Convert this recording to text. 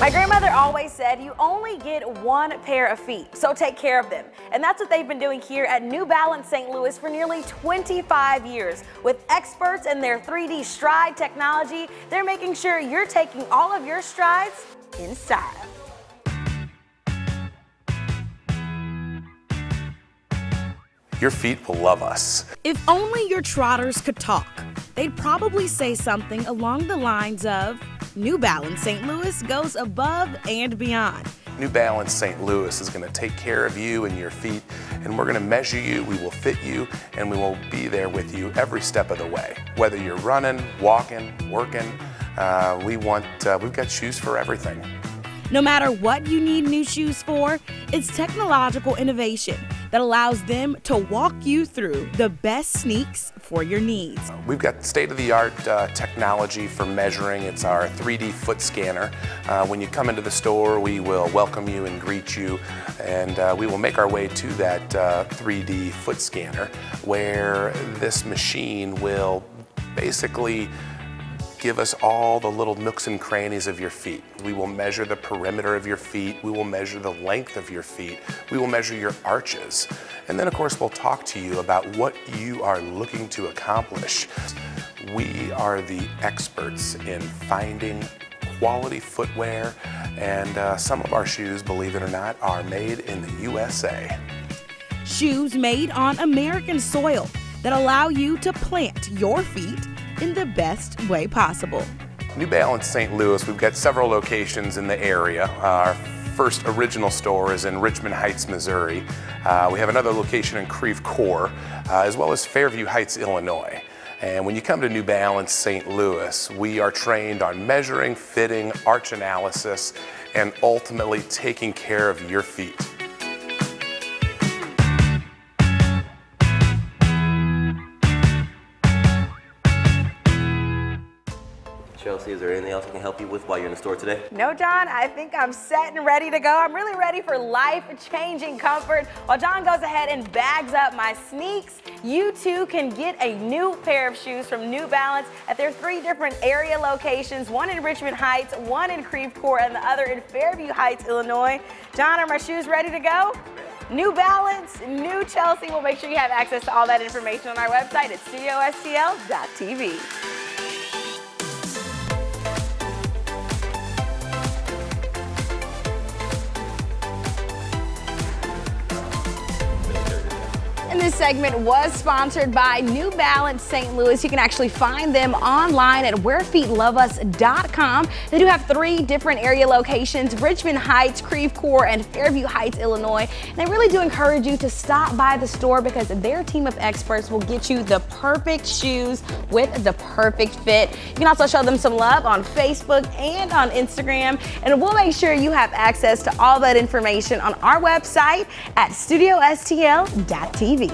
My grandmother always said you only get one pair of feet, so take care of them. And that's what they've been doing here at New Balance St. Louis for nearly 25 years. With experts in their 3D stride technology, they're making sure you're taking all of your strides in style. Your feet will love us. If only your trotters could talk, they'd probably say something along the lines of New Balance St. Louis goes above and beyond. New Balance St. Louis is going to take care of you and your feet, and we're going to measure you, we will fit you, and we will be there with you every step of the way. Whether you're running, walking, working, uh, we want, uh, we've got shoes for everything. No matter what you need new shoes for, it's technological innovation that allows them to walk you through the best sneaks for your needs. We've got state-of-the-art uh, technology for measuring. It's our 3D foot scanner. Uh, when you come into the store, we will welcome you and greet you, and uh, we will make our way to that 3D uh, foot scanner where this machine will basically give us all the little nooks and crannies of your feet. We will measure the perimeter of your feet. We will measure the length of your feet. We will measure your arches. And then of course we'll talk to you about what you are looking to accomplish. We are the experts in finding quality footwear and uh, some of our shoes, believe it or not, are made in the USA. Shoes made on American soil that allow you to plant your feet in the best way possible. New Balance St. Louis, we've got several locations in the area. Our first original store is in Richmond Heights, Missouri. Uh, we have another location in Creve Coeur, uh, as well as Fairview Heights, Illinois. And when you come to New Balance St. Louis, we are trained on measuring, fitting, arch analysis, and ultimately taking care of your feet. Chelsea, is there anything else I can help you with while you're in the store today? No, John, I think I'm set and ready to go. I'm really ready for life-changing comfort. While John goes ahead and bags up my sneaks, you too can get a new pair of shoes from New Balance at their three different area locations, one in Richmond Heights, one in Creve Coeur, and the other in Fairview Heights, Illinois. John, are my shoes ready to go? New Balance, new Chelsea. We'll make sure you have access to all that information on our website at studiostl.tv. this segment was sponsored by New Balance St. Louis. You can actually find them online at wherefeetloveus.com. They do have three different area locations, Richmond Heights, Creve Coeur, and Fairview Heights, Illinois. And I really do encourage you to stop by the store because their team of experts will get you the perfect shoes with the perfect fit. You can also show them some love on Facebook and on Instagram. And we'll make sure you have access to all that information on our website at studiostl.tv.